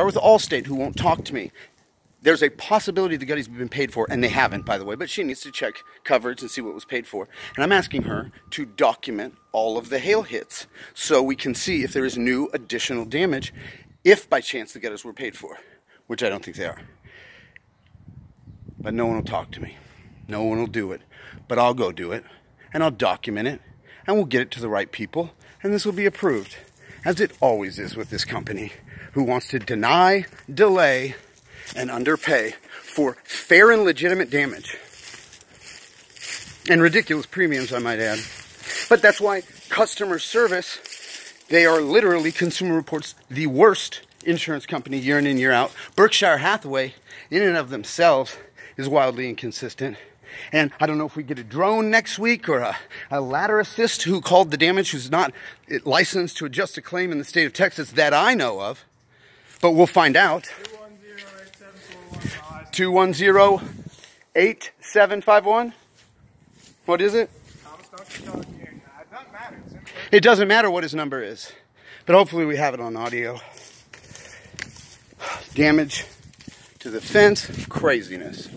Or with Allstate, who won't talk to me. There's a possibility the gutty's been paid for, and they haven't, by the way, but she needs to check coverage and see what was paid for. And I'm asking her to document all of the hail hits so we can see if there is new additional damage if by chance the gutters were paid for, which I don't think they are. But no one will talk to me. No one will do it. But I'll go do it, and I'll document it, and we'll get it to the right people, and this will be approved, as it always is with this company, who wants to deny, delay, and underpay for fair and legitimate damage. And ridiculous premiums, I might add. But that's why customer service, they are literally, Consumer Reports, the worst insurance company year in and year out. Berkshire Hathaway, in and of themselves, is wildly inconsistent. And I don't know if we get a drone next week or a, a ladder assist who called the damage who's not licensed to adjust a claim in the state of Texas that I know of. But we'll find out. 210-8751. What is it? It doesn't matter what his number is. But hopefully we have it on audio. Damage to the fence, craziness.